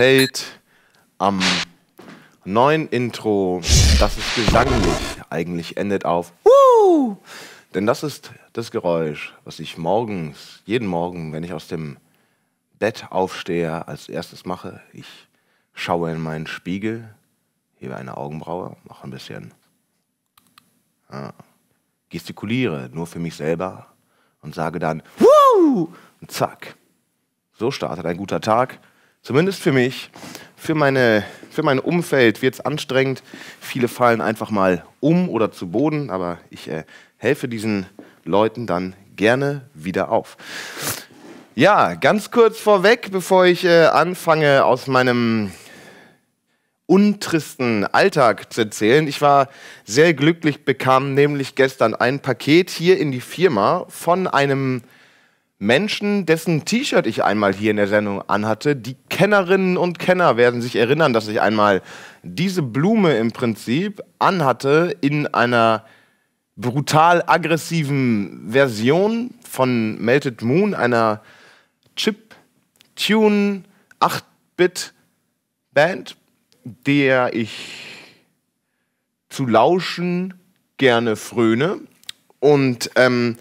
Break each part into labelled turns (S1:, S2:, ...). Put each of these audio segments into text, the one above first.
S1: Gefällt am neuen Intro, dass es gesanglich eigentlich endet auf Woo! Denn das ist das Geräusch, was ich morgens, jeden Morgen, wenn ich aus dem Bett aufstehe, als erstes mache. Ich schaue in meinen Spiegel, hebe eine Augenbraue, mache ein bisschen, ah, gestikuliere nur für mich selber und sage dann Woo! Und zack. So startet ein guter Tag. Zumindest für mich. Für, meine, für mein Umfeld wird es anstrengend. Viele fallen einfach mal um oder zu Boden, aber ich äh, helfe diesen Leuten dann gerne wieder auf. Ja, ganz kurz vorweg, bevor ich äh, anfange, aus meinem untristen Alltag zu erzählen. Ich war sehr glücklich, bekam nämlich gestern ein Paket hier in die Firma von einem Menschen, dessen T-Shirt ich einmal hier in der Sendung anhatte. Die Kennerinnen und Kenner werden sich erinnern, dass ich einmal diese Blume im Prinzip anhatte in einer brutal aggressiven Version von Melted Moon, einer Chip-Tune 8-Bit-Band, der ich zu lauschen gerne fröne. Und ähm,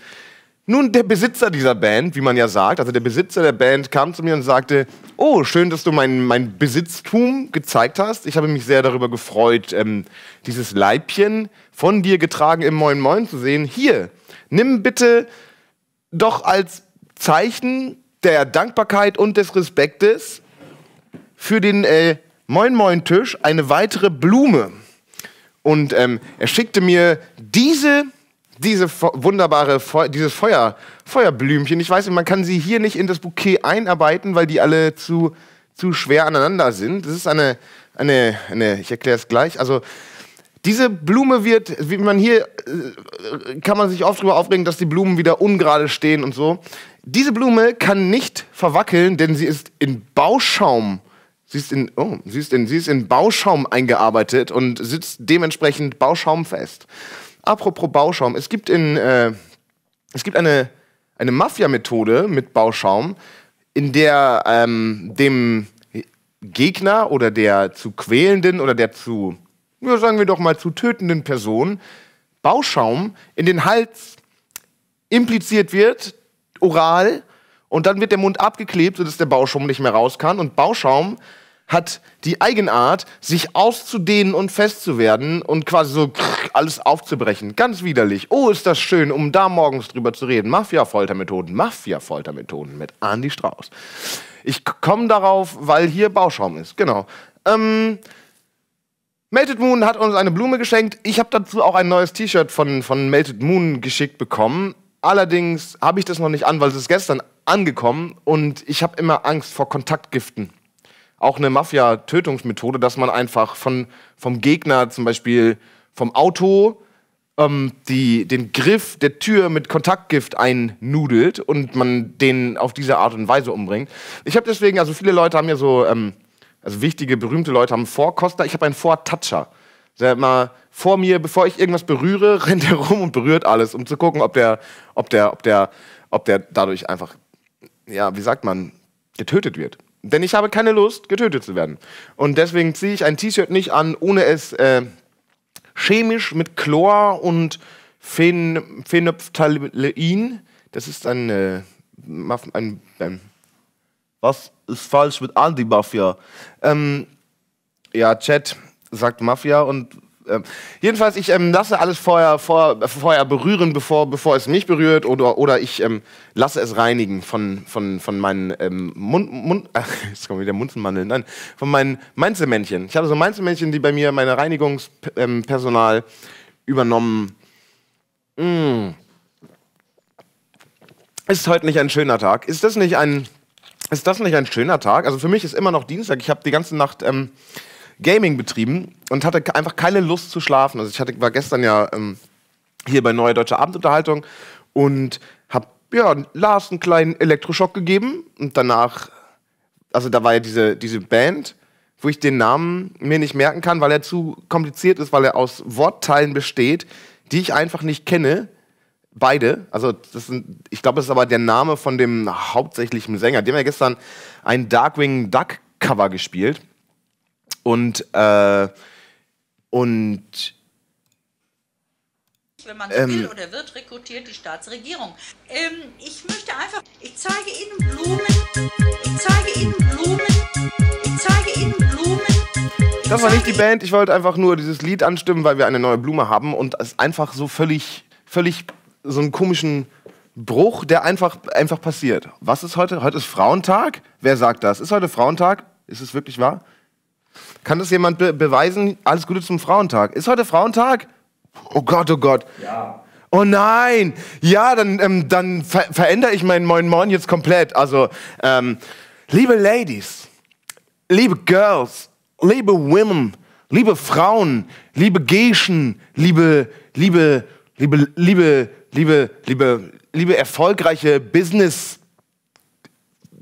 S1: nun, der Besitzer dieser Band, wie man ja sagt, also der Besitzer der Band kam zu mir und sagte, oh, schön, dass du mein, mein Besitztum gezeigt hast. Ich habe mich sehr darüber gefreut, ähm, dieses Leibchen von dir getragen im Moin Moin zu sehen. Hier, nimm bitte doch als Zeichen der Dankbarkeit und des Respektes für den äh, Moin Moin Tisch eine weitere Blume. Und ähm, er schickte mir diese diese wunderbare, Fe dieses Feuer, Feuerblümchen. Ich weiß nicht, man kann sie hier nicht in das Bouquet einarbeiten, weil die alle zu, zu schwer aneinander sind. Das ist eine, eine, eine ich erkläre es gleich. Also, diese Blume wird, wie man hier, äh, kann man sich oft darüber aufregen, dass die Blumen wieder ungerade stehen und so. Diese Blume kann nicht verwackeln, denn sie ist in Bauschaum Sie ist, in, oh, sie, ist in, sie ist in Bauschaum eingearbeitet und sitzt dementsprechend bauschaumfest. Apropos Bauschaum, es gibt, in, äh, es gibt eine, eine Mafia-Methode mit Bauschaum, in der ähm, dem Gegner oder der zu quälenden oder der zu, ja, sagen wir doch mal, zu tötenden Person Bauschaum in den Hals impliziert wird, oral, und dann wird der Mund abgeklebt, sodass der Bauschaum nicht mehr raus kann. Und Bauschaum hat die Eigenart, sich auszudehnen und festzuwerden und quasi so alles aufzubrechen. Ganz widerlich. Oh, ist das schön, um da morgens drüber zu reden. Mafia-Foltermethoden, Mafia-Foltermethoden mit Andy Strauß. Ich komme darauf, weil hier Bauschaum ist. Genau. Ähm, Melted Moon hat uns eine Blume geschenkt. Ich habe dazu auch ein neues T-Shirt von, von Melted Moon geschickt bekommen. Allerdings habe ich das noch nicht an, weil es ist gestern angekommen und ich habe immer Angst vor Kontaktgiften auch eine Mafia-Tötungsmethode, dass man einfach von, vom Gegner, zum Beispiel vom Auto, ähm, die, den Griff der Tür mit Kontaktgift einnudelt und man den auf diese Art und Weise umbringt. Ich habe deswegen, also viele Leute haben ja so, ähm, also wichtige, berühmte Leute haben Vorkoster, ich habe einen Vortoucher. Der mal vor mir, bevor ich irgendwas berühre, rennt er rum und berührt alles, um zu gucken, ob der, ob der, ob der, ob der dadurch einfach, ja, wie sagt man, getötet wird. Denn ich habe keine Lust, getötet zu werden. Und deswegen ziehe ich ein T-Shirt nicht an, ohne es äh, chemisch mit Chlor und Phen Phenolphthalein, das ist ein, äh, ein, ein,
S2: Was ist falsch mit Anti-Mafia?
S1: Ähm, ja, Chat sagt Mafia und äh, jedenfalls, ich ähm, lasse alles vorher, vor, vorher berühren, bevor, bevor es mich berührt, oder, oder ich ähm, lasse es reinigen von, von, von meinen ähm, Mund, Mund, ach, jetzt kommen wieder Munzenmandeln, nein, von meinen Mainzelmännchen. Ich habe so Mainzelmännchen, die bei mir meine Reinigungspersonal ähm, übernommen. Mm. Ist heute nicht ein schöner Tag? Ist das nicht ein, ist das nicht ein schöner Tag? Also für mich ist immer noch Dienstag. Ich habe die ganze Nacht ähm, Gaming betrieben und hatte einfach keine Lust zu schlafen. Also ich hatte, war gestern ja ähm, hier bei Neue Deutsche Abendunterhaltung und habe ja, Lars einen kleinen Elektroschock gegeben und danach, also da war ja diese, diese Band, wo ich den Namen mir nicht merken kann, weil er zu kompliziert ist, weil er aus Wortteilen besteht, die ich einfach nicht kenne, Beide. Also das sind, ich glaube, das ist aber der Name von dem hauptsächlichen Sänger. Die haben ja gestern ein Darkwing Duck Cover gespielt. Und, äh, und
S3: wenn man so
S1: Ähm.
S3: will oder wird, rekrutiert die Staatsregierung. Ähm, ich möchte einfach, ich zeige Ihnen Blumen, ich zeige Ihnen Blumen, ich zeige Ihnen Blumen.
S1: Das war nicht die Band, ich wollte einfach nur dieses Lied anstimmen, weil wir eine neue Blume haben und es einfach so völlig, völlig so einen komischen Bruch, der einfach, einfach passiert. Was ist heute? Heute ist Frauentag? Wer sagt das? Ist heute Frauentag? Ist es wirklich wahr? Kann das jemand be beweisen? Alles Gute zum Frauentag. Ist heute Frauentag? Oh Gott, oh Gott. Ja. Oh nein! Ja, dann, ähm, dann ver verändere ich meinen Moin Moin jetzt komplett. Also, ähm, liebe Ladies, liebe Girls, liebe Women, liebe Frauen, liebe Geischen, liebe, liebe, liebe, liebe, liebe, liebe, liebe erfolgreiche Business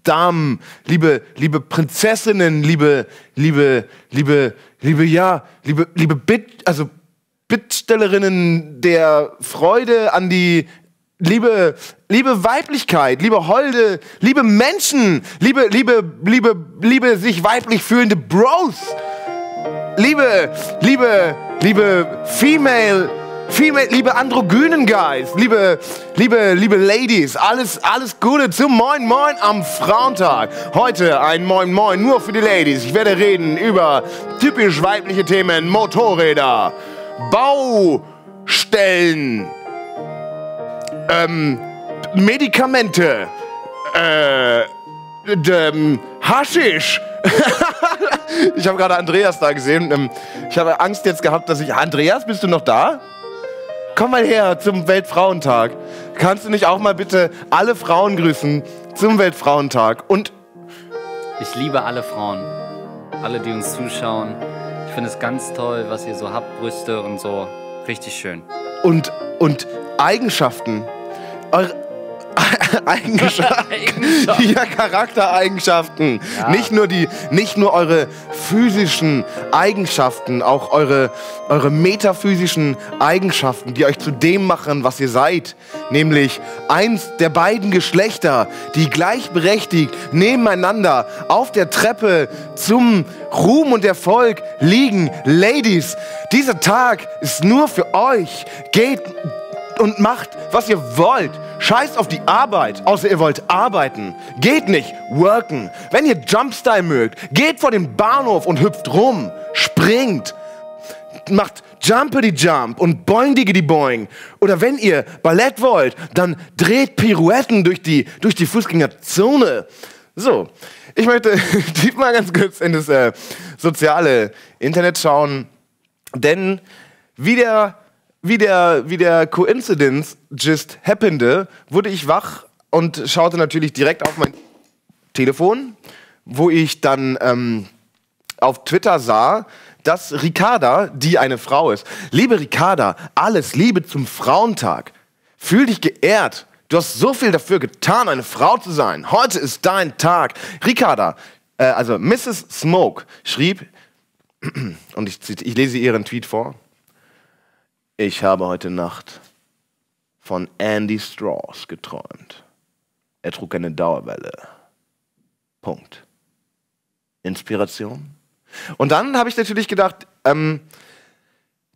S1: Damen, liebe, liebe Prinzessinnen, liebe, liebe, liebe, liebe, ja, liebe, liebe Bitt, also Bittstellerinnen der Freude an die liebe, liebe Weiblichkeit, liebe Holde, liebe Menschen, liebe, liebe, liebe, liebe sich weiblich fühlende Bros, liebe, liebe, liebe Female, Female, liebe androgynen Guys, liebe, liebe, liebe Ladies, alles, alles Gute zum Moin Moin am Frauentag. Heute ein Moin Moin nur für die Ladies. Ich werde reden über typisch weibliche Themen, Motorräder, Baustellen, ähm, Medikamente, äh, ähm, Haschisch. ich habe gerade Andreas da gesehen. Ähm, ich habe Angst jetzt gehabt, dass ich. Andreas, bist du noch da? Komm mal her zum Weltfrauentag. Kannst du nicht auch mal bitte alle Frauen grüßen zum Weltfrauentag? Und
S4: Ich liebe alle Frauen. Alle, die uns zuschauen. Ich finde es ganz toll, was ihr so habt, Brüste und so. Richtig schön.
S1: und, und Eigenschaften. Eure Eigenschaften.
S4: Eigenschaften.
S1: ja, Charaktereigenschaften. Nicht, nur die, nicht nur eure physischen Eigenschaften, auch eure, eure metaphysischen Eigenschaften, die euch zu dem machen, was ihr seid. Nämlich eins der beiden Geschlechter, die gleichberechtigt nebeneinander auf der Treppe zum Ruhm und Erfolg liegen. Ladies, dieser Tag ist nur für euch. Geht und macht, was ihr wollt. Scheißt auf die Arbeit, außer ihr wollt arbeiten. Geht nicht worken. Wenn ihr Jumpstyle mögt, geht vor den Bahnhof und hüpft rum. Springt. Macht Jumpity Jump und Boing Boing. Oder wenn ihr Ballett wollt, dann dreht Pirouetten durch die, durch die Fußgängerzone. So, ich möchte diesmal ganz kurz in das äh, soziale Internet schauen, denn wie der, wie der, wie der Coincidence just happened, wurde ich wach und schaute natürlich direkt auf mein Telefon, wo ich dann ähm, auf Twitter sah, dass Ricarda, die eine Frau ist, liebe Ricarda, alles Liebe zum Frauentag. Fühl dich geehrt. Du hast so viel dafür getan, eine Frau zu sein. Heute ist dein Tag. Ricarda, äh, also Mrs. Smoke, schrieb, und ich, ich lese ihren Tweet vor. Ich habe heute Nacht von Andy Strauss geträumt. Er trug eine Dauerwelle. Punkt. Inspiration? Und dann habe ich natürlich gedacht, ähm,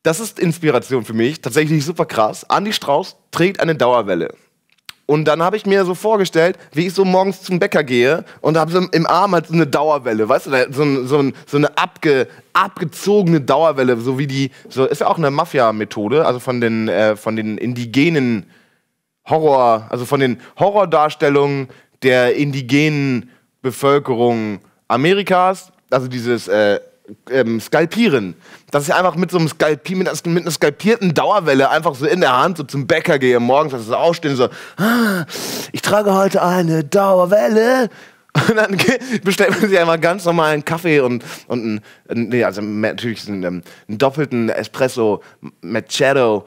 S1: das ist Inspiration für mich, tatsächlich super krass. Andy Strauß trägt eine Dauerwelle. Und dann habe ich mir so vorgestellt, wie ich so morgens zum Bäcker gehe und habe so im Arm halt so eine Dauerwelle, weißt du, so, so, so eine abge, abgezogene Dauerwelle, so wie die, so ist ja auch eine Mafia-Methode, also von den, äh, von den indigenen Horror, also von den Horrordarstellungen der indigenen Bevölkerung Amerikas, also dieses äh, ähm, Skalpieren, dass ich einfach mit so einem Skalpi mit, einer- mit einer skalpierten Dauerwelle einfach so in der Hand so zum Bäcker gehe morgens, dass so aufstehen so, ah, ich trage heute eine Dauerwelle. Und dann bestellt man sich einfach ganz normal einen Kaffee und, und einen, nee, also natürlich einen, ähm, einen doppelten Espresso Macchiato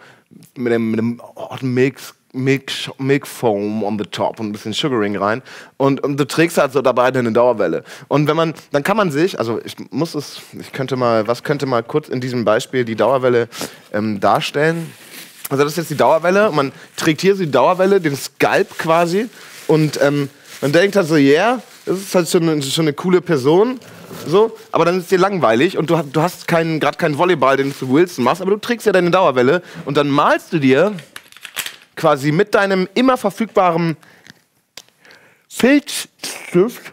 S1: mit einem, mit einem Hot Milk, Milk, Milk Foam on the top und ein bisschen Sugaring rein. Und, und du trägst halt so dabei deine Dauerwelle. Und wenn man, dann kann man sich, also ich muss es, ich könnte mal, was könnte mal kurz in diesem Beispiel die Dauerwelle ähm, darstellen? Also das ist jetzt die Dauerwelle. Man trägt hier so die Dauerwelle, den Skalp quasi. Und ähm, man denkt halt so, yeah, das ist halt schon, eine- schon eine coole Person. So, aber dann ist dir langweilig und du, du hast gerade keinen Volleyball, den du zu Wilson machst, aber du trägst ja deine Dauerwelle und dann malst du dir quasi mit deinem immer verfügbaren Filzstift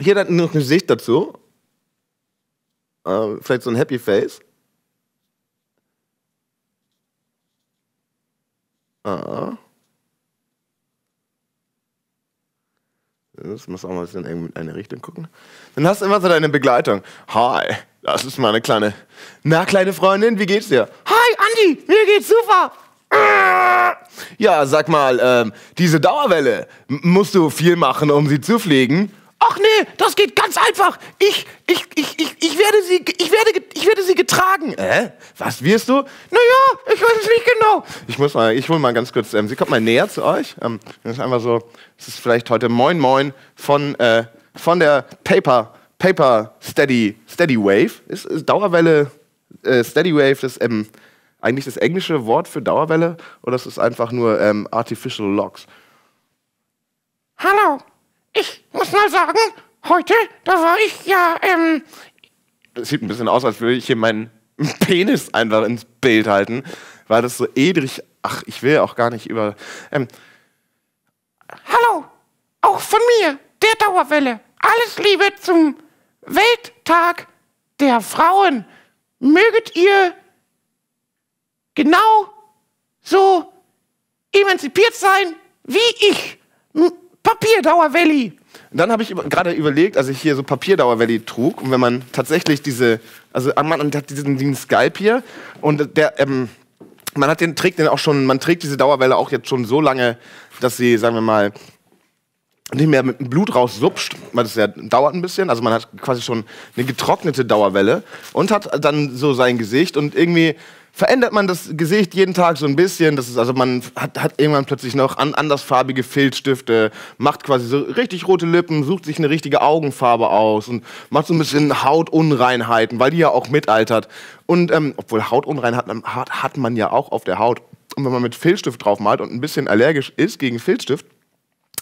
S1: hier dann noch ein Gesicht dazu. Äh, vielleicht so ein Happy Face. Ah. Das muss auch mal in irgendeine Richtung gucken. Dann hast du immer so deine Begleitung. Hi, das ist meine kleine. Na, kleine Freundin, wie geht's dir? Hi, Andi, mir geht's super. Ah. Ja, sag mal, ähm, diese Dauerwelle, musst du viel machen, um sie zu fliegen? Ach nee, das geht ganz einfach. Ich, ich, ich, ich, ich werde sie, ich werde, ich werde sie getragen. Äh? Was wirst du? Naja, ich weiß es nicht genau. Ich muss mal, ich hole mal ganz kurz, ähm, sie kommt mal näher zu euch. Ähm, das ist einfach so, das ist vielleicht heute Moin Moin von, äh, von der Paper, Paper Steady, Steady Wave. Ist, ist Dauerwelle, äh, Steady Wave, das ähm, eigentlich das englische Wort für Dauerwelle oder ist es einfach nur ähm, Artificial Logs?
S5: Hallo, ich muss mal sagen, heute, da war ich ja, ähm,
S1: Das sieht ein bisschen aus, als würde ich hier meinen Penis einfach ins Bild halten, weil das so edrig. Ach, ich will auch gar nicht über. Ähm,
S5: hallo, auch von mir, der Dauerwelle. Alles Liebe zum Welttag der Frauen. Möget ihr genau so emanzipiert sein wie ich. Papierdauerwelli.
S1: dann habe ich gerade überlegt, als ich hier so Papierdauerwelli trug und wenn man tatsächlich diese, also man hat diesen, diesen Skype hier und der, ähm, man hat den, trägt den auch schon, man trägt diese Dauerwelle auch jetzt schon so lange, dass sie, sagen wir mal, nicht mehr mit dem Blut raussupscht, weil das ja dauert ein bisschen. Also man hat quasi schon eine getrocknete Dauerwelle und hat dann so sein Gesicht und irgendwie verändert man das Gesicht jeden Tag so ein bisschen. Das ist also man hat, hat irgendwann plötzlich noch an, andersfarbige Filzstifte, macht quasi so richtig rote Lippen, sucht sich eine richtige Augenfarbe aus und macht so ein bisschen Hautunreinheiten, weil die ja auch mitaltert. Und ähm, obwohl Hautunreinheiten hat, hat man ja auch auf der Haut. Und wenn man mit Filzstift draufmalt und ein bisschen allergisch ist gegen Filzstift,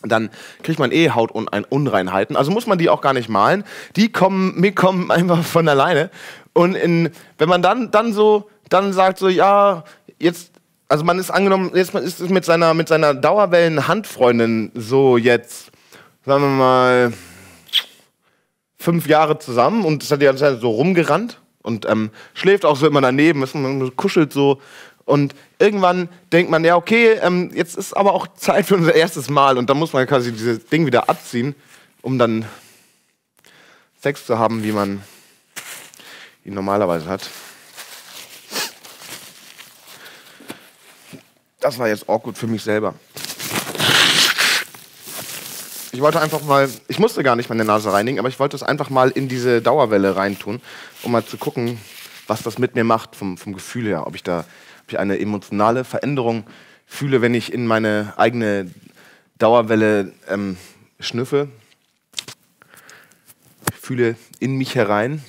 S1: dann kriegt man eh Hautunreinheiten. Also muss man die auch gar nicht malen. Die kommen, mir kommen einfach von alleine. Und in, wenn man dann, dann so, dann sagt so, ja, jetzt, also man ist angenommen, jetzt ist es mit seiner, mit seiner Dauerwellen-Handfreundin so jetzt, sagen wir mal, fünf Jahre zusammen und es hat die ganze Zeit so rumgerannt und ähm, schläft auch so immer daneben, ist, kuschelt so. Und irgendwann denkt man, ja, okay, ähm, jetzt ist aber auch Zeit für unser erstes Mal. Und dann muss man quasi dieses Ding wieder abziehen, um dann Sex zu haben, wie man ihn normalerweise hat. Das war jetzt awkward für mich selber. Ich wollte einfach mal, ich musste gar nicht meine Nase reinigen, aber ich wollte es einfach mal in diese Dauerwelle reintun, um mal zu gucken, was das mit mir macht vom, vom Gefühl her. Ob ich da ob ich eine emotionale Veränderung fühle, wenn ich in meine eigene Dauerwelle ähm, schnüffe. Fühle in mich herein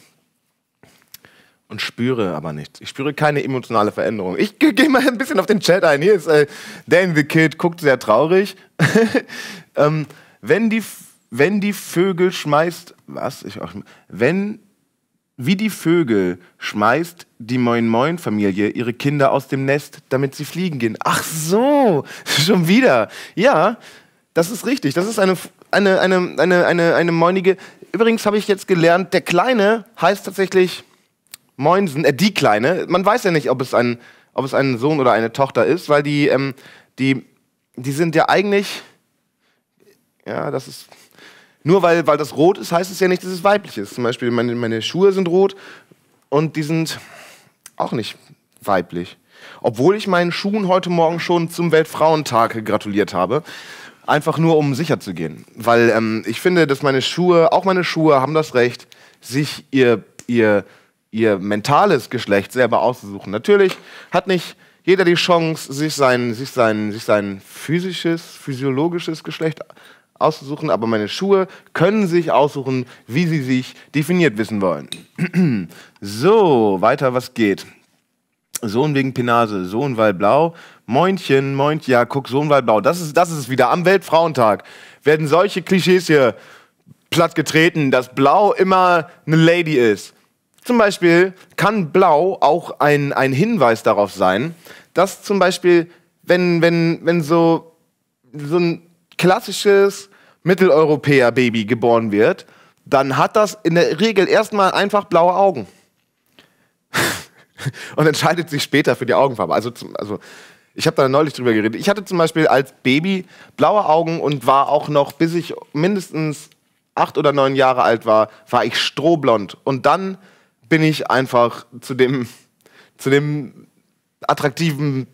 S1: und spüre aber nichts. Ich spüre keine emotionale Veränderung. Ich ge- gehe mal ein bisschen auf den Chat ein. Hier ist äh, Dan the Kid, guckt sehr traurig. ähm, wenn, die, wenn die Vögel schmeißt, was? Ich auch, wenn, wie die Vögel schmeißt die Moin Moin Familie ihre Kinder aus dem Nest, damit sie fliegen gehen. Ach so, schon wieder. Ja, das ist richtig. Das ist eine, eine, eine, eine, eine, eine moinige. Übrigens habe ich jetzt gelernt, der Kleine heißt tatsächlich Moinsen, äh, die Kleine. Man weiß ja nicht, ob es ein, ob es ein Sohn oder eine Tochter ist, weil die, ähm, die, die sind ja eigentlich, ja, das ist, nur weil, weil das rot ist, heißt es ja nicht, dass es weiblich ist. Zum Beispiel meine, meine Schuhe sind rot und die sind auch nicht weiblich. Obwohl ich meinen Schuhen heute Morgen schon zum Weltfrauentag gratuliert habe. Einfach nur, um sicher zu gehen. Weil ähm, ich finde, dass meine Schuhe, auch meine Schuhe haben das Recht, sich ihr, ihr, ihr mentales Geschlecht selber auszusuchen. Natürlich hat nicht jeder die Chance, sich sein, sich sein, sich sein physisches, physiologisches Geschlecht auszusuchen, aber meine Schuhe können sich aussuchen, wie sie sich definiert wissen wollen. so, weiter, was geht. Sohn wegen Penase, Sohn weil blau. Moinchen, Moinchen, ja, guck, Sohn weil blau. Das ist, das ist es wieder. Am Weltfrauentag werden solche Klischees hier plattgetreten, dass blau immer eine Lady ist. Zum Beispiel kann blau auch ein, ein Hinweis darauf sein, dass zum Beispiel, wenn, wenn, wenn so, so ein klassisches Mitteleuropäer-Baby geboren wird, dann hat das in der Regel erstmal einfach blaue Augen. und entscheidet sich später für die Augenfarbe. Also, zum, also ich habe da neulich drüber geredet. Ich hatte zum Beispiel als Baby blaue Augen und war auch noch, bis ich mindestens acht oder neun Jahre alt war, war ich strohblond. Und dann bin ich einfach zu dem, zu dem attraktiven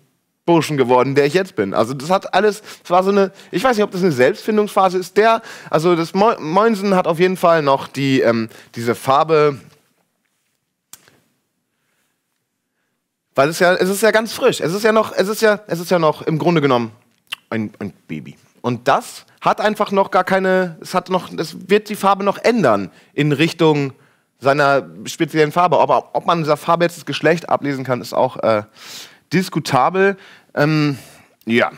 S1: Burschen geworden, der ich jetzt bin. Also das hat alles, es war so eine, ich weiß nicht, ob das eine Selbstfindungsphase ist. Der, also das Moinsen hat auf jeden Fall noch die, ähm, diese Farbe Weil es ja, es ist ja ganz frisch. Es ist ja noch, es ist ja, es ist ja noch im Grunde genommen ein, ein Baby. Und das hat einfach noch gar keine, es hat noch, es wird die Farbe noch ändern in Richtung seiner speziellen Farbe. Aber ob man dieser Farbe jetzt das Geschlecht ablesen kann, ist auch äh, diskutabel. Ähm, ja,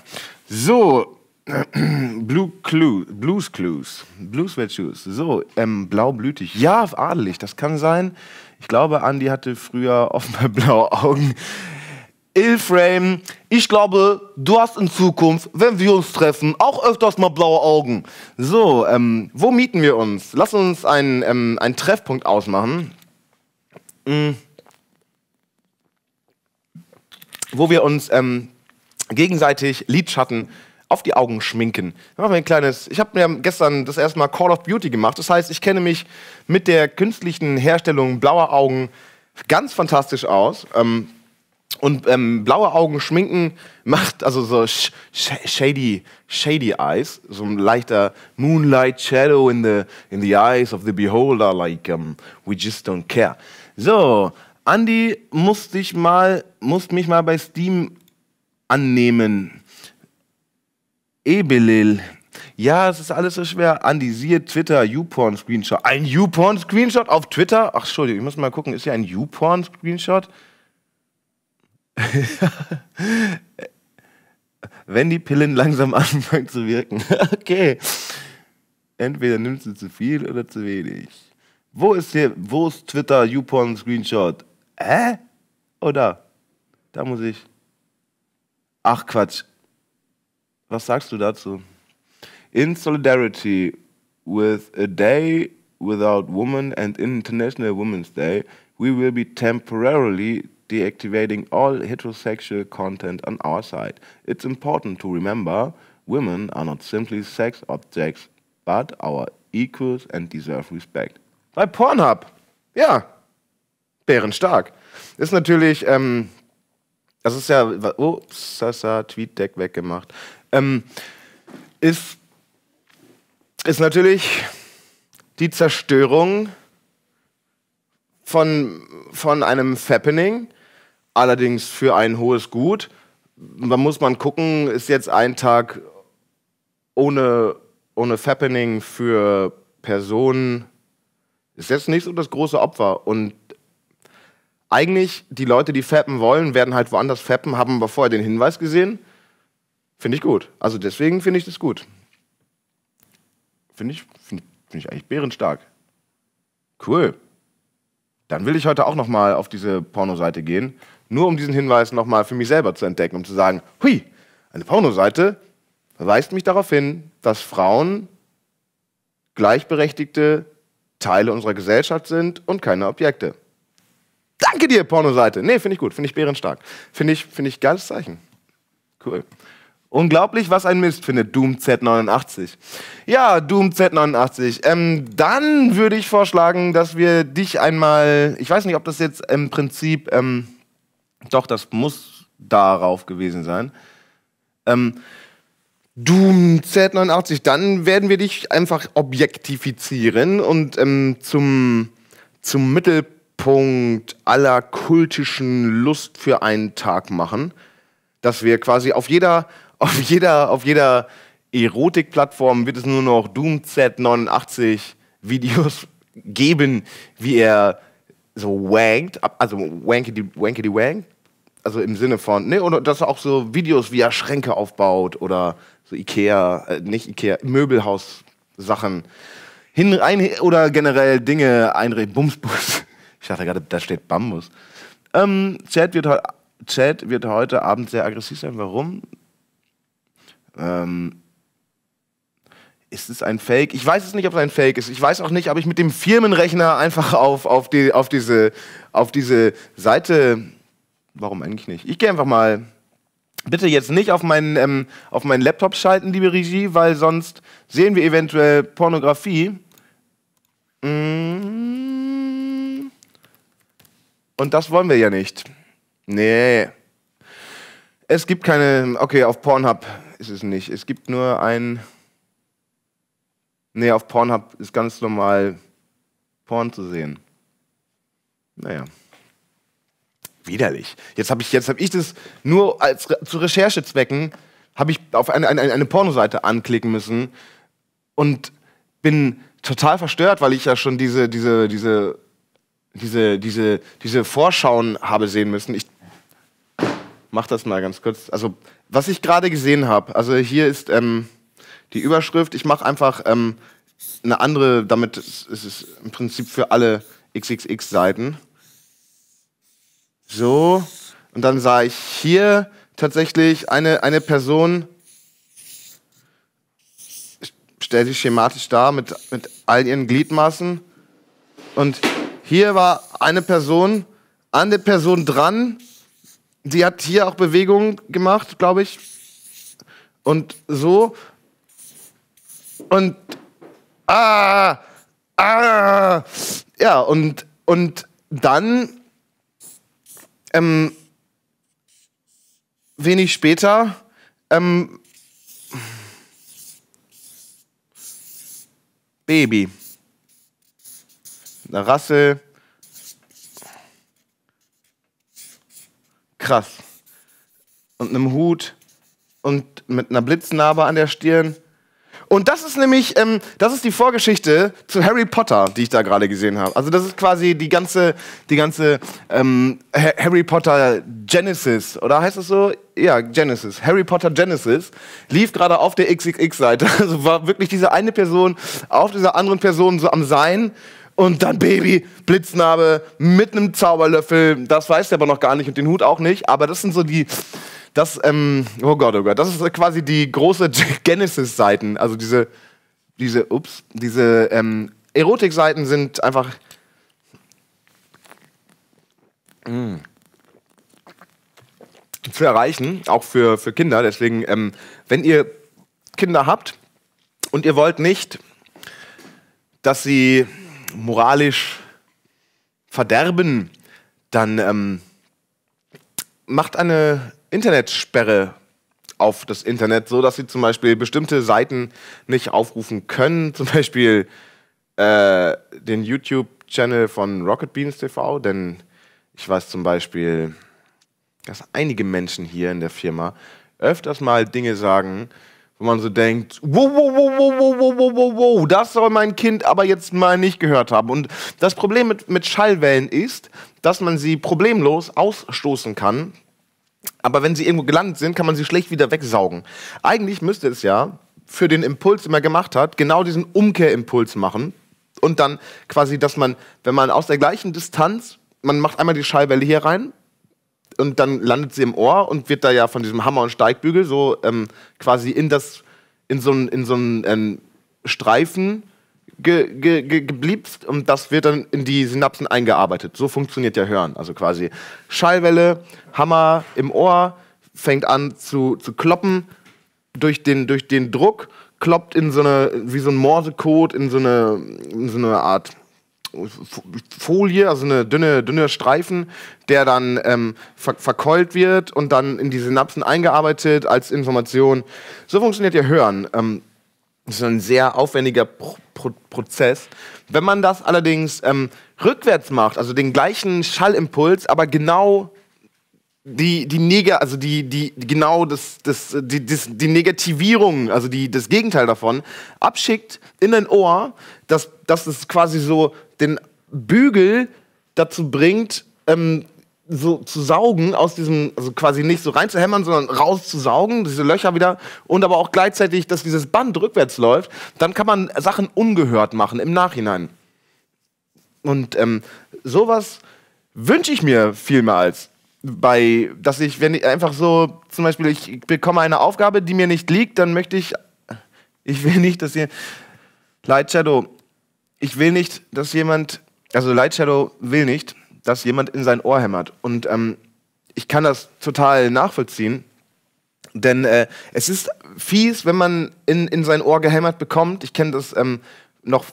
S1: so, Blue Clue, Blues Clues, Blues Red Shoes. So, ähm, blaublütig. Ja, adelig, das kann sein. Ich glaube, Andy hatte früher offenbar blaue Augen. Ilframe, ich glaube, du hast in Zukunft, wenn wir uns treffen, auch öfters mal blaue Augen. So, ähm, wo mieten wir uns? Lass uns einen, ähm, einen Treffpunkt ausmachen. Mhm. Wo wir uns ähm, gegenseitig Lidschatten auf die Augen schminken. Machen wir ein kleines. Ich habe mir gestern das erste Mal Call of Beauty gemacht. Das heißt, ich kenne mich mit der künstlichen Herstellung blauer Augen ganz fantastisch aus. Ähm, und ähm, blaue Augen schminken macht also so sh sh shady, shady eyes, so ein leichter Moonlight Shadow in the in the eyes of the beholder, like um, we just don't care. So, Andy muss dich mal, muss mich mal bei Steam annehmen. Ebelil. Ja, es ist alles so schwer. Andi, siehe Twitter, YouPorn-Screenshot. Ein YouPorn-Screenshot auf Twitter? Ach, Entschuldigung, ich muss mal gucken. Ist hier ein YouPorn-Screenshot? Wenn die Pillen langsam anfangen zu wirken. okay. Entweder nimmst du zu viel oder zu wenig. Wo ist hier, wo ist Twitter, YouPorn-Screenshot? Hä? Oder? Da muss ich. Ach Quatsch. Was sagst du dazu? In solidarity with a day without women and International Women's Day, we will be temporarily deactivating all heterosexual content on our site. It's important to remember women are not simply sex objects, but our equals and deserve respect. Bei Pornhub, ja, bärenstark. Ist natürlich, ähm, das ist ja, ups, das hat Tweetdeck weggemacht ähm, ist, ist natürlich die Zerstörung von, von einem Fappening, allerdings für ein hohes Gut. Da muss man gucken, ist jetzt ein Tag ohne, ohne Fappening für Personen, ist jetzt nicht so das große Opfer. Und eigentlich, die Leute, die fappen wollen, werden halt woanders fappen, haben aber vorher den Hinweis gesehen Finde ich gut. Also deswegen finde ich das gut. Finde ich, find, find ich eigentlich bärenstark. Cool. Dann will ich heute auch nochmal auf diese Pornoseite gehen, nur um diesen Hinweis nochmal für mich selber zu entdecken, um zu sagen, hui, eine Pornoseite weist mich darauf hin, dass Frauen gleichberechtigte Teile unserer Gesellschaft sind und keine Objekte. Danke dir, Pornoseite. Nee, finde ich gut, finde ich bärenstark. Finde ich, find ich geiles Zeichen. Cool. Unglaublich, was ein Mist findet Doom Z89. Ja, Doom Z89. Ähm, dann würde ich vorschlagen, dass wir dich einmal, ich weiß nicht, ob das jetzt im Prinzip, ähm, doch, das muss darauf gewesen sein. Ähm, Doom Z89, dann werden wir dich einfach objektifizieren und ähm, zum, zum Mittelpunkt aller kultischen Lust für einen Tag machen. Dass wir quasi auf jeder auf jeder, auf jeder Erotikplattform wird es nur noch Doom Z89 Videos geben, wie er so wankt, also wankity, wankity wank, also im Sinne von, ne, oder dass er auch so Videos, wie er Schränke aufbaut oder so Ikea, äh, nicht Ikea, Möbelhaus-Sachen hin, ein, oder generell Dinge einreden. Bumsbus. Ich dachte gerade, da steht Bambus. Ähm, Chat, wird Chat wird heute Abend sehr aggressiv sein. Warum? Ähm, ist es ein Fake? Ich weiß es nicht, ob es ein Fake ist. Ich weiß auch nicht, ob ich mit dem Firmenrechner einfach auf, auf, die, auf, diese, auf diese Seite. Warum eigentlich nicht? Ich gehe einfach mal. Bitte jetzt nicht auf meinen, ähm, auf meinen Laptop schalten, liebe Regie, weil sonst sehen wir eventuell Pornografie. Mm. Und das wollen wir ja nicht. Nee. Es gibt keine. Okay, auf Pornhub ist es nicht. Es gibt nur ein. Nee, auf Pornhub ist ganz normal Porn zu sehen. Naja. Widerlich. Jetzt habe ich, hab ich das nur als zu Recherchezwecken, habe ich auf eine, eine, eine Pornoseite anklicken müssen und bin total verstört, weil ich ja schon diese, diese, diese, diese, diese, diese Vorschauen habe sehen müssen. Ich mach das mal ganz kurz. Also, was ich gerade gesehen habe, also hier ist ähm, die Überschrift. Ich mache einfach ähm, eine andere, damit ist es im Prinzip für alle XXX-Seiten. So, und dann sah ich hier tatsächlich eine, eine Person, stellt sich schematisch dar mit, mit all ihren Gliedmaßen. Und hier war eine Person an der Person dran, die hat hier auch Bewegungen gemacht, glaube ich. Und so. Und. Ah! Ah! Ja, und, und dann. Ähm, wenig später. Ähm, Baby. Eine Rasse. Krass. Und einem Hut und mit einer Blitznarbe an der Stirn. Und das ist nämlich, ähm, das ist die Vorgeschichte zu Harry Potter, die ich da gerade gesehen habe. Also das ist quasi die ganze, die ganze ähm, Ha- Harry Potter Genesis, oder heißt es so? Ja, Genesis. Harry Potter Genesis lief gerade auf der XXX-Seite. Also war wirklich diese eine Person auf dieser anderen Person so am Sein. Und dann Baby, Blitznarbe mit einem Zauberlöffel. Das weiß er aber noch gar nicht und den Hut auch nicht. Aber das sind so die, das, ähm, oh Gott, oh Gott, das ist quasi die große Genesis-Seiten. Also diese, diese, ups, diese ähm, Erotik-Seiten sind einfach. Mm. zu erreichen, auch für, für Kinder. Deswegen, ähm, wenn ihr Kinder habt und ihr wollt nicht, dass sie moralisch verderben, dann ähm, macht eine Internetsperre auf das Internet, so dass sie zum Beispiel bestimmte Seiten nicht aufrufen können, zum Beispiel äh, den YouTube-Channel von Rocket Beans TV, denn ich weiß zum Beispiel, dass einige Menschen hier in der Firma öfters mal Dinge sagen, wo man so denkt, wow, wow, wow, wow, wow, wow, wow, das soll mein Kind aber jetzt mal nicht gehört haben. Und das Problem mit, mit Schallwellen ist, dass man sie problemlos ausstoßen kann, aber wenn sie irgendwo gelandet sind, kann man sie schlecht wieder wegsaugen. Eigentlich müsste es ja für den Impuls, den man gemacht hat, genau diesen Umkehrimpuls machen. Und dann quasi, dass man, wenn man aus der gleichen Distanz, man macht einmal die Schallwelle hier rein und dann landet sie im Ohr und wird da ja von diesem Hammer- und Steigbügel so ähm, quasi in das, in so einen in so ähm, Streifen ge, ge, ge, gebliebst und das wird dann in die Synapsen eingearbeitet. So funktioniert ja Hören. Also quasi Schallwelle, Hammer im Ohr, fängt an zu, zu kloppen durch den, durch den Druck, kloppt in so eine, wie so ein Morsecode, in so eine, in so eine Art Folie, also eine dünne, dünne Streifen, der dann ähm, ver verkeult wird und dann in die Synapsen eingearbeitet als Information. So funktioniert ja Hören. Ähm, das ist ein sehr aufwendiger Pro Pro Prozess. Wenn man das allerdings ähm, rückwärts macht, also den gleichen Schallimpuls, aber genau die, die Neg also die, die, genau das, das, die, das, die Negativierung, also die, das Gegenteil davon, abschickt in dein Ohr, dass, dass es quasi so den Bügel dazu bringt, ähm, so zu saugen aus diesem, also quasi nicht so reinzuhämmern, sondern rauszusaugen, diese Löcher wieder und aber auch gleichzeitig, dass dieses Band rückwärts läuft, dann kann man Sachen ungehört machen im Nachhinein. Und ähm, sowas wünsche ich mir viel mehr als bei, dass ich, wenn ich einfach so, zum Beispiel, ich bekomme eine Aufgabe, die mir nicht liegt, dann möchte ich, ich will nicht, dass ihr, Light Shadow, ich will nicht, dass jemand, also Light Shadow will nicht, dass jemand in sein Ohr hämmert. Und ähm, ich kann das total nachvollziehen, denn äh, es ist fies, wenn man in, in sein Ohr gehämmert bekommt. Ich kenne das ähm, noch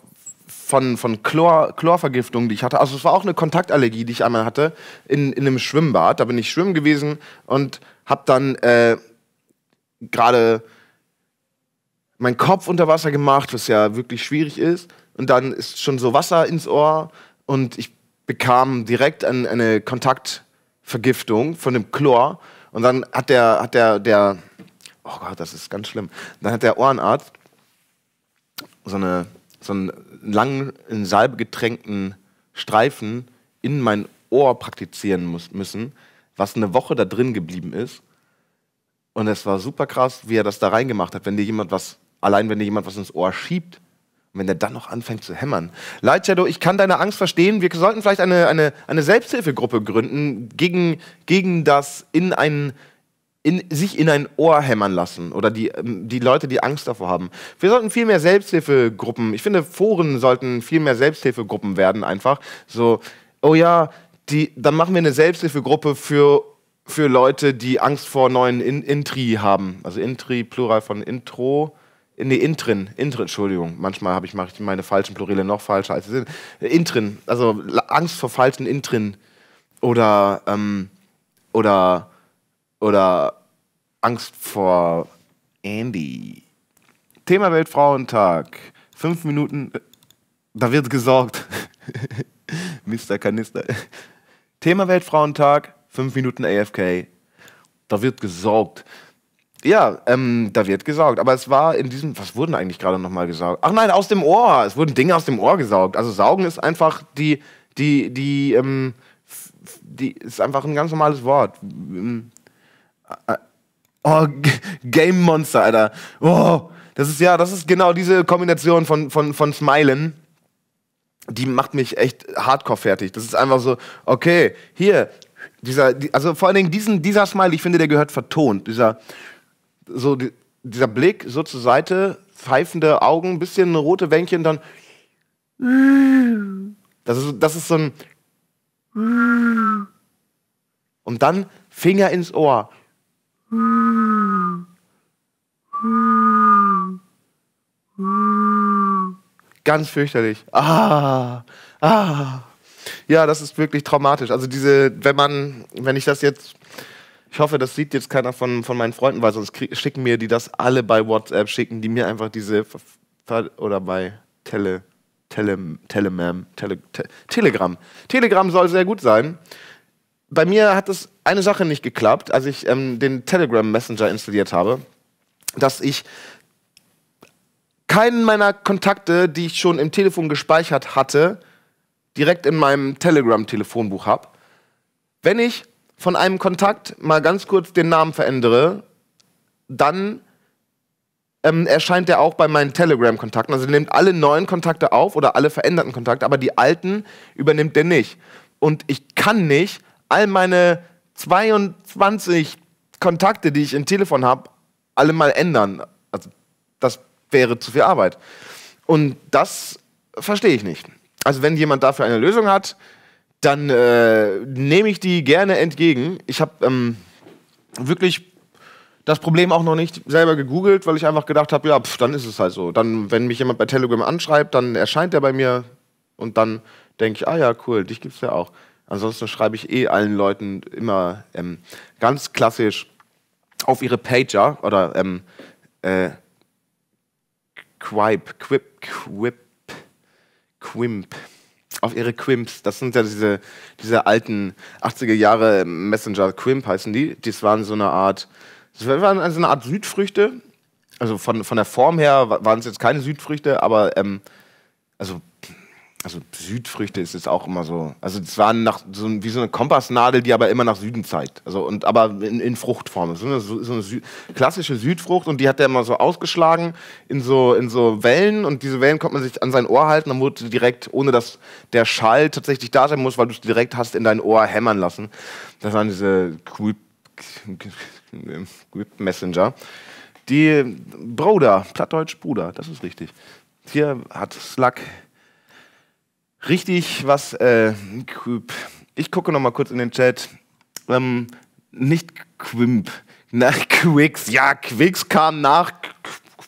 S1: von, von Chlor, Chlorvergiftung, die ich hatte. Also es war auch eine Kontaktallergie, die ich einmal hatte, in, in einem Schwimmbad. Da bin ich schwimmen gewesen und habe dann äh, gerade meinen Kopf unter Wasser gemacht, was ja wirklich schwierig ist. Und dann ist schon so Wasser ins Ohr und ich bekam direkt ein, eine Kontaktvergiftung von dem Chlor. Und dann hat der, hat der, der, oh Gott, das ist ganz schlimm. Dann hat der Ohrenarzt so, eine, so einen langen, in Salbe getränkten Streifen in mein Ohr praktizieren muss, müssen, was eine Woche da drin geblieben ist. Und es war super krass, wie er das da reingemacht hat. Wenn dir jemand was, allein wenn dir jemand was ins Ohr schiebt, und wenn der dann noch anfängt zu hämmern. Light Shadow, ich kann deine Angst verstehen. Wir sollten vielleicht eine, eine, eine Selbsthilfegruppe gründen gegen, gegen das in ein, in, sich in ein Ohr hämmern lassen oder die, ähm, die Leute, die Angst davor haben. Wir sollten viel mehr Selbsthilfegruppen, ich finde, Foren sollten viel mehr Selbsthilfegruppen werden, einfach. So, oh ja, die, dann machen wir eine Selbsthilfegruppe für, für Leute, die Angst vor neuen in, Intri haben. Also Intri, Plural von Intro. Nee, Intrin, Intrin, Entschuldigung. Manchmal habe ich, mache ich meine falschen Plurale noch falscher als sie sind. Intrin, also Angst vor falschen Intrin. Oder, ähm, oder, oder Angst vor Andy. Thema Weltfrauentag. Fünf Minuten, äh, da wird gesorgt. Mr. Kanister. Thema Weltfrauentag, fünf Minuten AFK. Da wird gesorgt. Ja, ähm, da wird gesaugt. Aber es war in diesem, was wurden eigentlich gerade nochmal gesaugt? Ach nein, aus dem Ohr. Es wurden Dinge aus dem Ohr gesaugt. Also saugen ist einfach die, die, die, ähm, die ist einfach ein ganz normales Wort. Ähm, äh, oh, Game Monster, Alter. Oh, das ist ja, das ist genau diese Kombination von, von, von Smilen. Die macht mich echt hardcore fertig. Das ist einfach so, okay, hier, dieser, also vor allen Dingen diesen, dieser Smile, ich finde, der gehört vertont. Dieser, so die, dieser Blick so zur Seite, pfeifende Augen, bisschen rote Wänkchen, dann. Das ist, das ist so ein. Und dann Finger ins Ohr. Ganz fürchterlich. Ah, ah. Ja, das ist wirklich traumatisch. Also diese, wenn man, wenn ich das jetzt ich hoffe, das sieht jetzt keiner von, von meinen Freunden, weil sonst krieg, schicken mir die das alle bei WhatsApp, schicken die mir einfach diese oder bei Tele, Tele, Telemam, Tele, Te, Telegram. Telegram soll sehr gut sein. Bei mir hat es eine Sache nicht geklappt, als ich ähm, den Telegram Messenger installiert habe, dass ich keinen meiner Kontakte, die ich schon im Telefon gespeichert hatte, direkt in meinem Telegram-Telefonbuch habe. Wenn ich von einem Kontakt mal ganz kurz den Namen verändere, dann ähm, erscheint der auch bei meinen Telegram-Kontakten. Also er nimmt alle neuen Kontakte auf oder alle veränderten Kontakte, aber die alten übernimmt der nicht. Und ich kann nicht all meine 22 Kontakte, die ich im Telefon habe, alle mal ändern. Also das wäre zu viel Arbeit. Und das verstehe ich nicht. Also wenn jemand dafür eine Lösung hat, dann äh, nehme ich die gerne entgegen. Ich habe ähm, wirklich das Problem auch noch nicht selber gegoogelt, weil ich einfach gedacht habe, ja, pf, dann ist es halt so. Dann, wenn mich jemand bei Telegram anschreibt, dann erscheint er bei mir und dann denke ich, ah ja, cool, dich gibt's ja auch. Ansonsten schreibe ich eh allen Leuten immer ähm, ganz klassisch auf ihre Pager oder ähm, äh, Quipe, Quip, Quip, Quimp auf ihre Quimps. Das sind ja diese, diese alten 80er Jahre Messenger Quimp heißen die. Das waren so eine Art, das waren also eine Art Südfrüchte. Also von, von der Form her waren es jetzt keine Südfrüchte, aber ähm, also also Südfrüchte ist jetzt auch immer so. Also es war nach, so, wie so eine Kompassnadel, die aber immer nach Süden zeigt. Also und aber in, in Fruchtform. So eine, so so eine Sü klassische Südfrucht und die hat er immer so ausgeschlagen in so, in so Wellen und diese Wellen konnte man sich an sein Ohr halten, dann wurde direkt, ohne dass der Schall tatsächlich da sein muss, weil du es direkt hast in dein Ohr hämmern lassen. Das waren diese Quip, Quip Messenger. Die Bruder, Plattdeutsch Bruder, das ist richtig. Hier hat Slack richtig was. Äh, ich gucke noch mal kurz in den Chat. Ähm, nicht Quimp, na Quicks. Ja, Quicks kam nach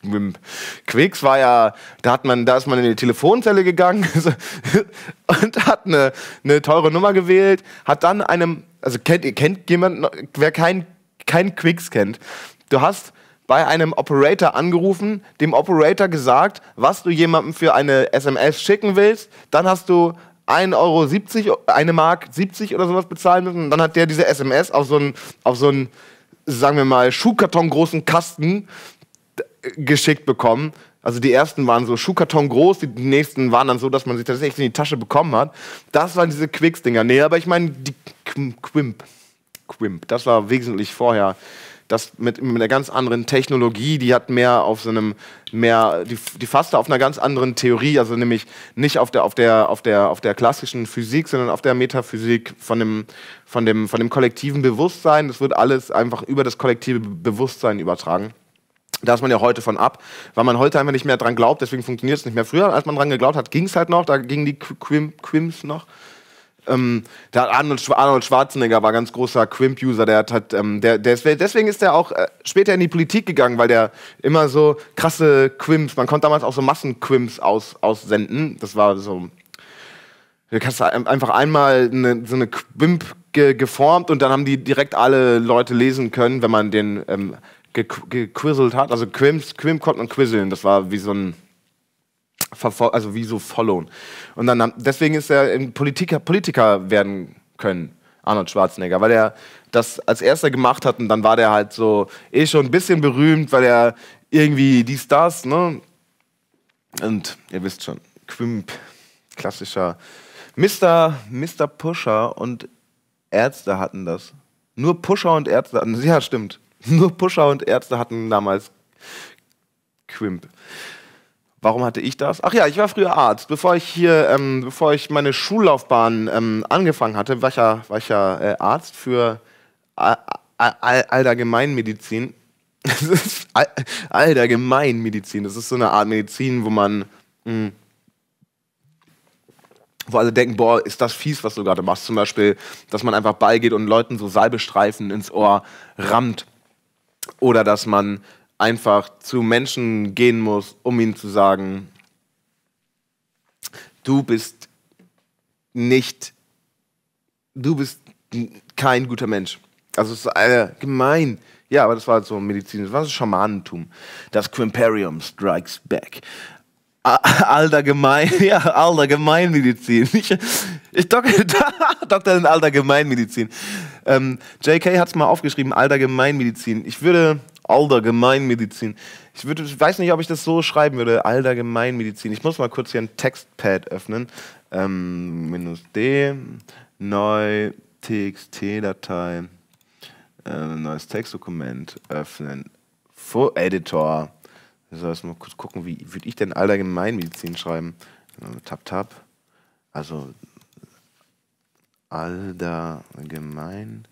S1: Quimp. Quicks war ja, da hat man, da ist man in die Telefonzelle gegangen und hat eine, eine teure Nummer gewählt, hat dann einem, also kennt ihr kennt jemand, wer kein kein Quicks kennt. Du hast bei einem Operator angerufen, dem Operator gesagt, was du jemandem für eine SMS schicken willst. Dann hast du 1,70 Euro, eine Mark 70 oder sowas bezahlen müssen. Und dann hat der diese SMS auf so einen, auf so einen, sagen wir mal, Schuhkarton großen Kasten geschickt bekommen. Also die ersten waren so Schuhkarton groß, die nächsten waren dann so, dass man sie tatsächlich in die Tasche bekommen hat. Das waren diese Quicks-Dinger. Nee, aber ich meine, die Qu- Quimp. Quimp. Das war wesentlich vorher. Das mit, mit einer ganz anderen Technologie, die hat mehr auf so einem, mehr, die, die fasste auf einer ganz anderen Theorie, also nämlich nicht auf der, auf der, auf der, auf der klassischen Physik, sondern auf der Metaphysik von dem, von dem, von dem kollektiven Bewusstsein. Das wird alles einfach über das kollektive Bewusstsein übertragen. Da ist man ja heute von ab, weil man heute einfach nicht mehr dran glaubt, deswegen funktioniert es nicht mehr. Früher, als man dran geglaubt hat, ging es halt noch, da gingen die Qu- Quim, Quims noch. Ähm, der hat Arnold, Arnold Schwarzenegger war ganz großer Quimp-User, der hat, hat ähm, der, der deswegen ist er auch äh, später in die Politik gegangen, weil der immer so krasse Quimps, man konnte damals auch so Massenquimps aus, aussenden, das war so, Du ein- einfach einmal eine, so eine Quimp ge geformt und dann haben die direkt alle Leute lesen können, wenn man den ähm, ge gequisselt hat. Also Quimps, Quimp konnte man quizzeln. Das war wie so ein Verfol- also wie so followen. Und dann deswegen ist er in Politiker, Politiker werden können, Arnold Schwarzenegger, weil er das als erster gemacht hat und dann war der halt so eh schon ein bisschen berühmt, weil er irgendwie die Stars, ne? Und ihr wisst schon, Quimp, klassischer Mr. Mr. Pusher und Ärzte hatten das. Nur Pusher und Ärzte hatten, ja stimmt. Nur Pusher und Ärzte hatten damals Quimp. Warum hatte ich das? Ach ja, ich war früher Arzt. Bevor ich hier, ähm, bevor ich meine Schullaufbahn ähm, angefangen hatte, war ich ja, war ich ja äh, Arzt für Al- Al- Allgemeinmedizin. Das ist Al- Allgemeinmedizin. Das ist so eine Art Medizin, wo man, mh, wo alle denken, boah, ist das fies, was du gerade machst. Zum Beispiel, dass man einfach beigeht und Leuten so Salbestreifen ins Ohr rammt. Oder dass man einfach zu Menschen gehen muss, um ihnen zu sagen, du bist nicht, du bist kein guter Mensch. Also es ist äh, gemein. Ja, aber das war so Medizin, das war so Schamanentum. Das Quimperium strikes back. A- Allgemein, ja, Allgemeinmedizin. Ich, ich Dok Doktor in Allgemeinmedizin. Ähm, JK hat es mal aufgeschrieben, Allgemeinmedizin. Ich würde Allgemeinmedizin. Ich würde, ich weiß nicht, ob ich das so schreiben würde. Allgemeinmedizin. Ich muss mal kurz hier ein Textpad öffnen. Ähm, minus D, neu, TXT-Datei, äh, neues Textdokument öffnen. Editor. So, jetzt mal kurz gucken, wie würde ich denn Allgemeinmedizin schreiben? Tab, tab. Also Allgemeinmedizin.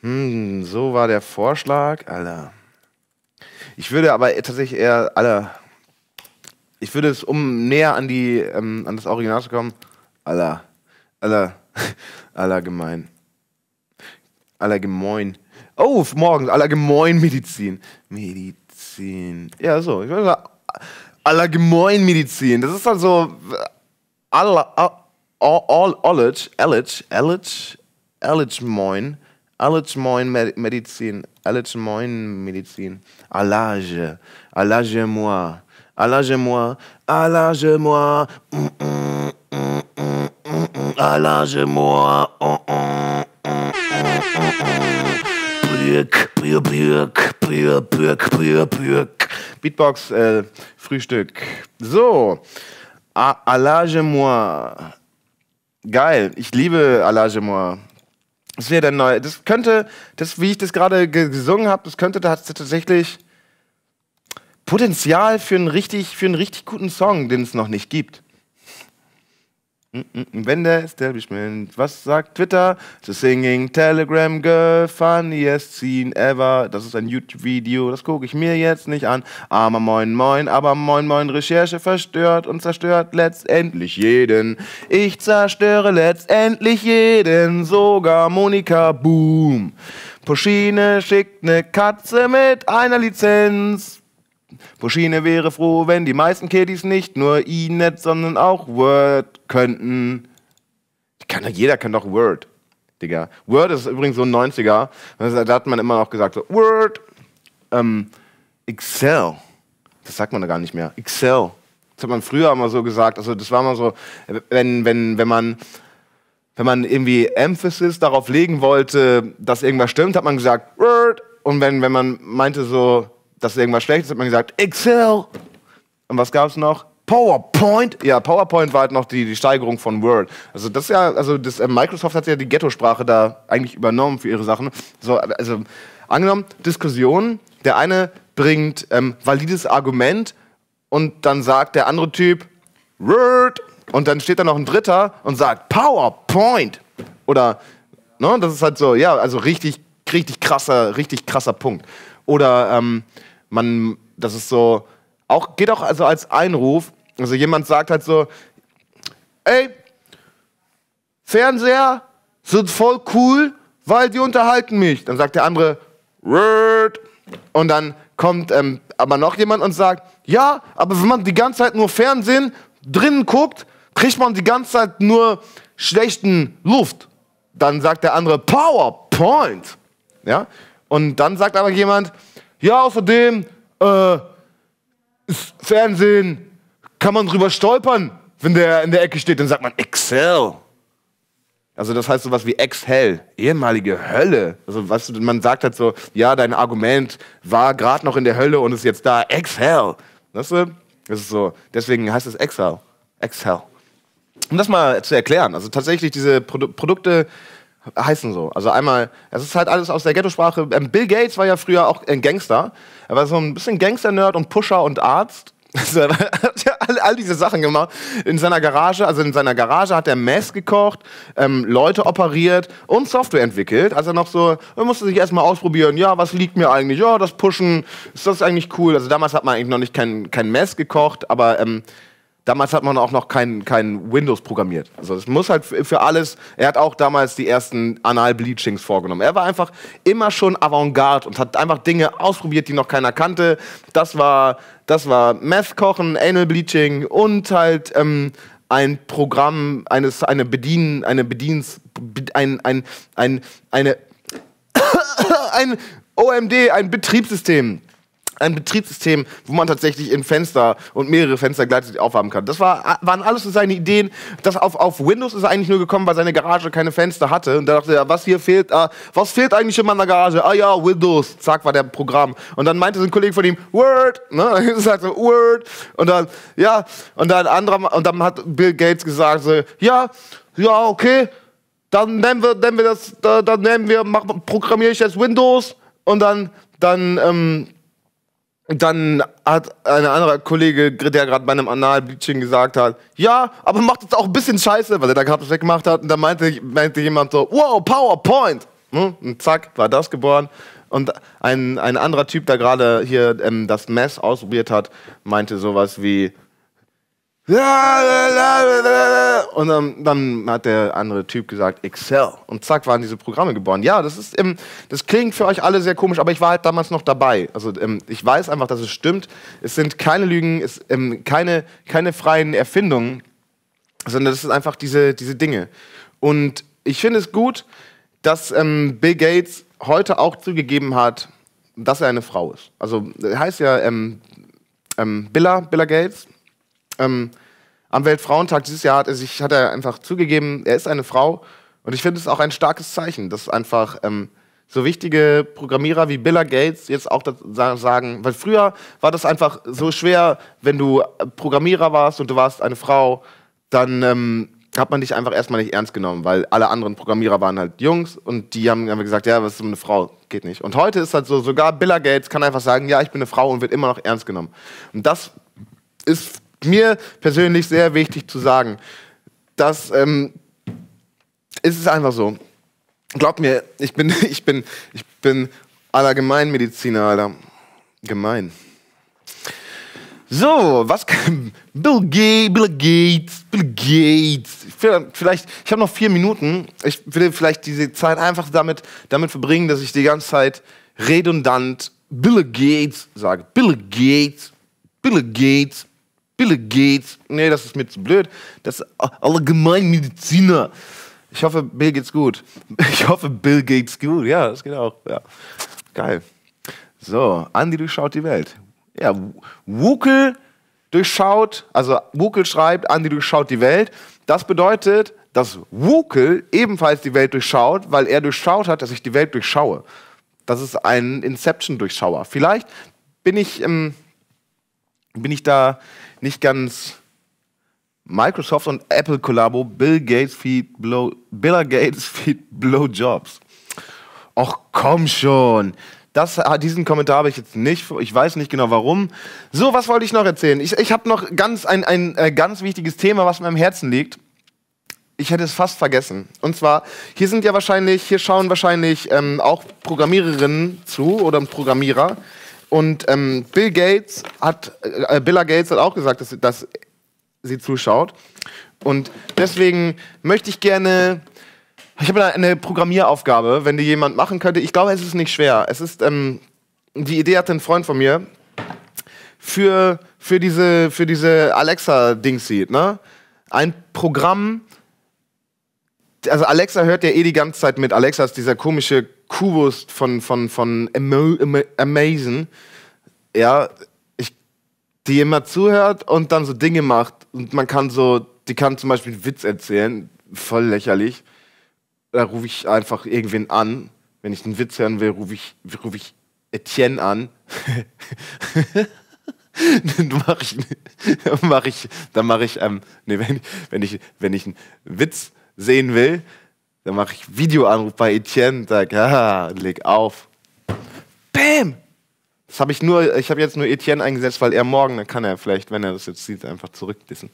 S1: Hm, so war der Vorschlag. Alter. Ich würde aber tatsächlich eher alle. Ich würde es, um näher an die ähm, an das Original zu kommen, aller, aller, allgemein. Allgemein. Oh, morgens, allgemein Medizin. Medizin. Ja, so. Ich würde sagen, allgemein Medizin. Das ist halt so. All, all, all, Allage, Allage, Allage, Allage Moin. Allage Moin Med- Medizin. Allage Moin Medizin. Allage. Allage moi. Allage moi. Allage moi. Mm, mm, mm, mm, mm, mm. Allage moi. Oh, oh. Brück, Brück, Brück, Brück, Brück, Brück, Brück. Beatbox, äh, Frühstück. So, A- Alage moi. Geil, ich liebe Alage moi. Das wäre der neue. Das könnte, das, wie ich das gerade ge- gesungen habe, das könnte da tatsächlich Potenzial für einen richtig, für einen richtig guten Song, den es noch nicht gibt. Wenn der Establishment, was sagt Twitter? The Singing Telegram Girl, funniest scene ever. Das ist ein YouTube-Video, das gucke ich mir jetzt nicht an. Aber moin moin, aber moin moin, Recherche verstört und zerstört letztendlich jeden. Ich zerstöre letztendlich jeden, sogar Monika Boom. Pushine schickt ne Katze mit einer Lizenz. Pushine wäre froh, wenn die meisten Kiddies nicht nur E-Net, sondern auch Word könnten. Kann, jeder kann doch Word, Digga. Word ist übrigens so ein 90er. Also, Da hat man immer noch gesagt, so, Word, ähm, Excel. Das sagt man da gar nicht mehr. Excel. Das hat man früher immer so gesagt. Also das war immer so, wenn, wenn, wenn man wenn man irgendwie Emphasis darauf legen wollte, dass irgendwas stimmt, hat man gesagt Word. Und wenn, wenn man meinte so, dass irgendwas schlecht ist, hat man gesagt Excel. Und was gab es noch? PowerPoint. Ja, PowerPoint war halt noch die, die Steigerung von Word. Also das ist ja, also das, äh, Microsoft hat ja die Ghetto-Sprache da eigentlich übernommen für ihre Sachen. So, also angenommen, Diskussion, der eine bringt ähm, valides Argument und dann sagt der andere Typ Word und dann steht da noch ein Dritter und sagt PowerPoint oder ne, das ist halt so, ja, also richtig, richtig krasser, richtig krasser Punkt. Oder ähm, man, das ist so, auch geht auch also als Einruf. Also jemand sagt halt so, ey, Fernseher sind voll cool, weil die unterhalten mich. Dann sagt der andere, Word. Und dann kommt ähm, aber noch jemand und sagt, ja, aber wenn man die ganze Zeit nur Fernsehen drinnen guckt, kriegt man die ganze Zeit nur schlechten Luft. Dann sagt der andere, PowerPoint. Ja? Und dann sagt aber jemand, ja, außerdem, äh, ist Fernsehen, kann man drüber stolpern, wenn der in der Ecke steht, dann sagt man Excel. Also das heißt sowas wie Ex-Hell, ehemalige Hölle. Also du, man sagt halt so, ja, dein Argument war gerade noch in der Hölle und ist jetzt da, Ex-Hell. Weißt du? Das ist so, deswegen heißt es Ex-Hell. Ex-Hell. Um das mal zu erklären, also tatsächlich diese Produ Produkte heißen so. Also einmal, es ist halt alles aus der Ghetto-Sprache. Ähm, Bill Gates war ja früher auch ein Gangster. Er war so ein bisschen Gangster-Nerd und Pusher und Arzt. Also er hat ja all, all diese Sachen gemacht. In seiner Garage, also in seiner Garage hat er Mess gekocht, ähm, Leute operiert und Software entwickelt. Also noch so, er musste sich erstmal ausprobieren, ja, was liegt mir eigentlich? Ja, das Pushen, ist das eigentlich cool? Also damals hat man eigentlich noch nicht kein, kein Mess gekocht, aber ähm, Damals hat man auch noch kein, kein Windows programmiert. Also es muss halt für alles. Er hat auch damals die ersten Anal-Bleachings vorgenommen. Er war einfach immer schon Avantgarde und hat einfach Dinge ausprobiert, die noch keiner kannte. Das war, das war Meth-Kochen, Anal-Bleaching und halt ähm, ein Programm, eines, eine Bedien, eine Bediens, ein, ein, ein, eine, ein OMD, ein Betriebssystem ein Betriebssystem, wo man tatsächlich in Fenster und mehrere Fenster gleichzeitig aufhaben kann. Das war, waren alles so seine Ideen. Das auf, auf Windows ist er eigentlich nur gekommen, weil seine Garage keine Fenster hatte. Und da dachte er, was hier fehlt, ah, was fehlt eigentlich in meiner Garage? Ah ja, Windows. Zack, war der Programm. Und dann meinte so ein Kollege von ihm, Word. Ne? Dann sagt so, Word. Und dann, ja, und dann anderer, und dann hat Bill Gates gesagt so, ja, ja, okay. Dann nehmen wir, nehmen wir das, da, dann nehmen wir, programmiere ich jetzt Windows. Und dann, dann, ähm, dann hat ein anderer Kollege, der gerade bei einem Anal-Bleaching gesagt hat, ja, aber macht jetzt auch ein bisschen Scheiße, weil er da gerade was weggemacht hat. Und dann meinte, meinte jemand so, wow, PowerPoint. Hm? Und zack, war das geboren. Und ein, ein anderer Typ, der gerade hier ähm, das Mess ausprobiert hat, meinte sowas wie, und dann, dann hat der andere Typ gesagt, Excel. Und zack, waren diese Programme geboren. Ja, das ist, ähm, das klingt für euch alle sehr komisch, aber ich war halt damals noch dabei. Also ähm, ich weiß einfach, dass es stimmt. Es sind keine Lügen, es ähm, keine, keine freien Erfindungen, sondern das sind einfach diese, diese Dinge. Und ich finde es gut, dass ähm, Bill Gates heute auch zugegeben hat, dass er eine Frau ist. Also er heißt ja ähm, ähm, Billa, Billa Gates. Ähm, am Weltfrauentag dieses Jahr hat er sich hat er einfach zugegeben, er ist eine Frau und ich finde es auch ein starkes Zeichen, dass einfach ähm, so wichtige Programmierer wie Bill Gates jetzt auch sagen, weil früher war das einfach so schwer, wenn du Programmierer warst und du warst eine Frau, dann ähm, hat man dich einfach erstmal nicht ernst genommen, weil alle anderen Programmierer waren halt Jungs und die haben einfach gesagt, ja, was ist eine Frau? Geht nicht. Und heute ist halt so, sogar Bill Gates kann einfach sagen, ja, ich bin eine Frau und wird immer noch ernst genommen. Und das ist mir persönlich sehr wichtig zu sagen. Das ähm, ist es einfach so. Glaubt mir, ich bin, ich bin, ich bin Allergemeinmediziner, Alter. Gemein. So, was kann Bill, Ga Bill Gates, Bill Gates. Vielleicht, ich habe noch vier Minuten. Ich will vielleicht diese Zeit einfach damit, damit verbringen, dass ich die ganze Zeit redundant Bill Gates sage. Bill Gates, Bill Gates, Bill Gates. Nee, das ist mir zu blöd. Das ist Allgemeinmediziner. Ich hoffe, Bill geht's gut. Ich hoffe, Bill geht's gut. Ja, das geht auch. Ja. Geil. So, Andi durchschaut die Welt. Ja, Wukel durchschaut, also Wukel schreibt, Andi durchschaut die Welt. Das bedeutet, dass Wukel ebenfalls die Welt durchschaut, weil er durchschaut hat, dass ich die Welt durchschaue. Das ist ein Inception-Durchschauer. Vielleicht bin ich, ähm, bin ich da nicht ganz Microsoft und Apple Kollabo, Bill Gates feed blow, Bill Gates feed Blowjobs. Och, komm schon. Das, ah, diesen Kommentar habe ich jetzt nicht. Ich weiß nicht genau warum. So, was wollte ich noch erzählen? Ich, ich habe noch ganz ein, ein äh, ganz wichtiges Thema, was mir am Herzen liegt. Ich hätte es fast vergessen. Und zwar, hier sind ja wahrscheinlich, hier schauen wahrscheinlich ähm, auch Programmiererinnen zu oder Programmierer. Und ähm, Bill Gates hat, äh, Billa Gates hat auch gesagt, dass, dass sie zuschaut. Und deswegen möchte ich gerne. Ich habe eine Programmieraufgabe, wenn die jemand machen könnte. Ich glaube, es ist nicht schwer. Es ist, ähm, die Idee hatte ein Freund von mir für, für diese, für diese Alexa-Dingsy, ne? Ein Programm, also Alexa hört ja eh die ganze Zeit mit. Alexa ist dieser komische Kubus von, von, von Amo, Ama- Amazon. Ja, ich, die immer zuhört und dann so Dinge macht. Und man kann so, die kann zum Beispiel einen Witz erzählen, voll lächerlich. Da rufe ich einfach irgendwen an. Wenn ich einen Witz hören will, rufe ich, ruf ich Etienne an. dann mache ich, mach ich, dann mache ich, ähm, nee, wenn, wenn, ich, wenn ich einen Witz sehen will, dann mache ich Videoanruf bei Etienne sage, ah, leg auf. Bam! Das habe ich nur, ich habe jetzt nur Etienne eingesetzt, weil er morgen, dann kann er vielleicht, wenn er das jetzt sieht, einfach zurückdissen.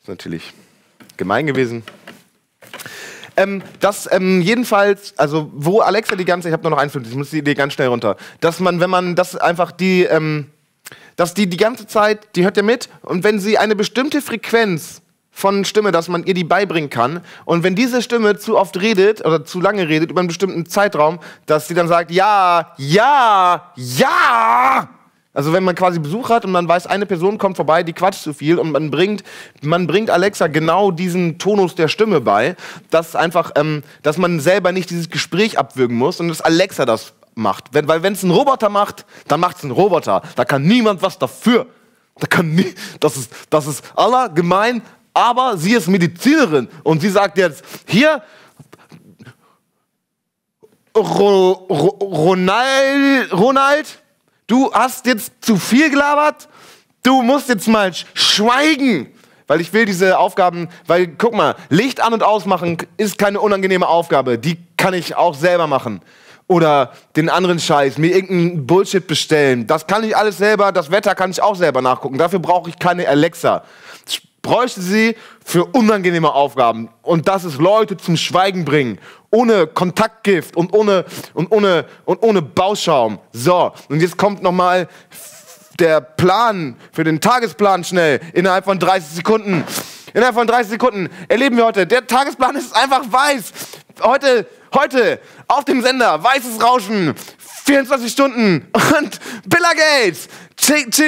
S1: Ist natürlich gemein gewesen. Ähm, das ähm, jedenfalls, also wo Alexa die ganze, ich habe nur noch 51, ich muss die Idee ganz schnell runter, dass man, wenn man das einfach die, ähm, dass die die ganze Zeit, die hört ja mit und wenn sie eine bestimmte Frequenz von Stimme, dass man ihr die beibringen kann und wenn diese Stimme zu oft redet oder zu lange redet über einen bestimmten Zeitraum, dass sie dann sagt, ja, ja, ja, also wenn man quasi Besuch hat und man weiß, eine Person kommt vorbei, die quatscht zu viel und man bringt, man bringt Alexa genau diesen Tonus der Stimme bei, dass einfach, ähm, dass man selber nicht dieses Gespräch abwürgen muss und dass Alexa das macht. Wenn, weil wenn es ein Roboter macht, dann macht es ein Roboter. Da kann niemand was dafür. Da kann nie, das ist, das ist allergemein, aber sie ist Medizinerin und sie sagt jetzt, hier, Ro, Ro, Ronald, Ronald, du hast jetzt zu viel gelabert, du musst jetzt mal sch- schweigen. Weil ich will diese Aufgaben, weil guck mal, Licht an und ausmachen ist keine unangenehme Aufgabe. Die kann ich auch selber machen. Oder den anderen Scheiß, mir irgendeinen Bullshit bestellen. Das kann ich alles selber, das Wetter kann ich auch selber nachgucken. Dafür brauche ich keine Alexa. Bräuchte sie für unangenehme Aufgaben. Und das ist Leute zum Schweigen bringen. Ohne Kontaktgift und ohne, und ohne, und ohne Bauschaum. So, und jetzt kommt nochmal der Plan für den Tagesplan schnell innerhalb von 30 Sekunden. Innerhalb von 30 Sekunden erleben wir heute. Der Tagesplan ist einfach weiß. Heute, heute auf dem Sender weißes Rauschen. 24 Stunden und Billa Gates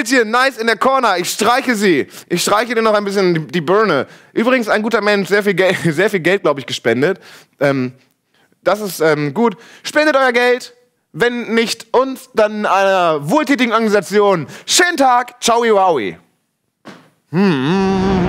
S1: hier nice in der Corner. Ich streiche sie. Ich streiche dir noch ein bisschen die, die Birne. Übrigens ein guter Mensch, sehr viel Geld, sehr viel Geld glaube ich, gespendet. Ähm, das ist ähm, gut. Spendet euer Geld. Wenn nicht uns, dann einer wohltätigen Organisation. Schönen Tag. Ciao, wowie. Hm.